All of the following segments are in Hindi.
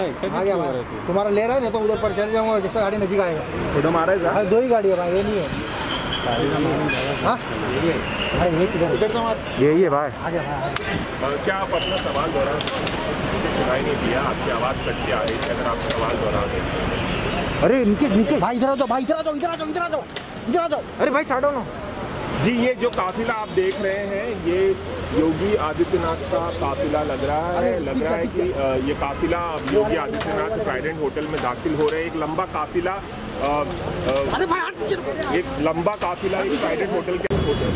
नहीं आ गया तुम्हारा ले रहा है ना तो उधर पर चले जाऊँगा जैसा गाड़ी नजीक आएगा। फ़ोटो मारा है हाँ दो ही गाड़ी है भाई ये नहीं है। हाँ। यही है भाई। आ गया भाई क्या आप अपना सवाल दोहरा सुनाई नहीं दिया आपकी आवाज़ कट के आ रही थी अगर आप सवाल दोहरा दें। अरे इनके इनके भाई इधर आ जाओ भाई इधर आ जाओ इधर आ जाओ इधर आ जाओ इधर आ जाओ। अरे भाई साइड ना जी ये जो काफिला आप देख रहे हैं ये योगी आदित्यनाथ का काफिला लग रहा है। लग रहा है कि ये काफिला अब योगी आदित्यनाथ ट्राइडेंट होटल में दाखिल हो रहे हैं। एक लंबा काफिला एक लंबा काफिला एक ट्राइडेंट होटल के होटल।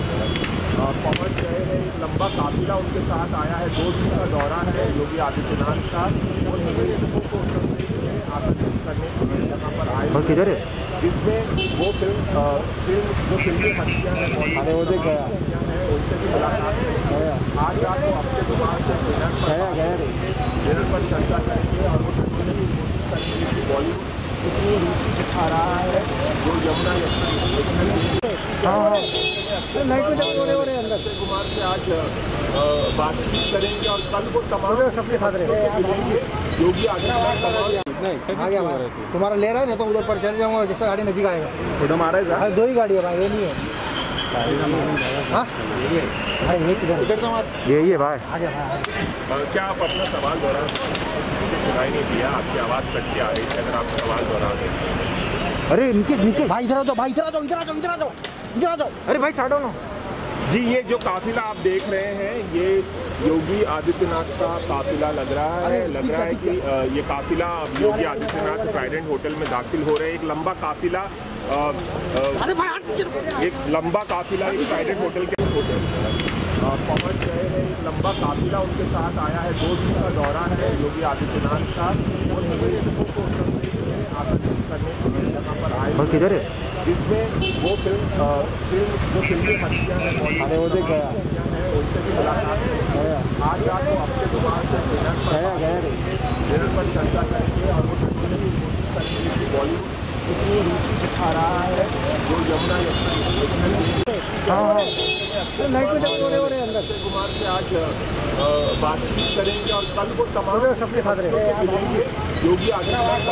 पहुँच गए हैं एक लंबा काफिला उनके साथ आया है। दो दिन का दौरा है योगी आदित्यनाथ का। और आकर्षित करने के लिए यहाँ पर आए और किधर है? इसमें वो फ़िल्म फ़िल्म जो फिल्मी हस्तियाँ हैं वो देख गया। उनसे भी मुलाकात है आज रात को दुकान से डिनर गया गया। डिनर पर चर्चा करेंगे और वो बॉलीवुड कितनी रुचि दिखा रहा है जो यमुना हाँ। हाँ अंदर। अक्षय कुमार से आज बातचीत करेंगे और कल वो तमाम सबके साथ रहे मिलेंगे। योगी आदित्यनाथ तमाम नहीं आ गया तुम्हारा ले रहा है ना तो उधर पर चले जाऊँगा जैसा गाड़ी नजीक आएगा फ़ोटो मारा है हाँ दो ही गाड़ी है भाई ये नहीं है। हाँ यही है? भाई आ गया भाई क्या आप अपना सवाल दोहरा सुनाई नहीं दिया आपकी आवाज़ कट के आ रही थी अगर आप सवाल दोहरा दें अरे इनके इनके। भाई इधर आ जाओ भाई इधर आ जाओ इधर आ जाओ इधर आ जाओ इधर आ जाओ। अरे भाई साइड ना। जी ये जो काफिला आप देख रहे हैं ये योगी आदित्यनाथ का काफिला लग रहा है। लग रहा है कि ये काफिला योगी आदित्यनाथ ट्राइडेंट होटल में दाखिल हो रहे हैं। एक लंबा काफिला एक लंबा काफिला एक ट्राइडेंट होटल के होटल पहुँच गए हैं एक लंबा काफिला उनके साथ आया है। दो दिन का दौरा है योगी आदित्यनाथ का। और निवेदकों को आकर्षित करने के लिए यहाँ पर आए किधर है? जिसमें वो फ़िल्म फ़िल्म जो फिल्मी हस्तियाँ हैं अरे वो देख गया। आज रात को से डिनर पर गया गया। डिनर पर चर्चा करेंगे और वो की कि बॉलीवुड कितनी रुचि दिखा रहा है जो यमुना हाँ हाँ। अक्षय कुमार से आज बातचीत करेंगे और कल वो तमाम सबके साथ रहे मिलेंगे। योगी आदित्यनाथ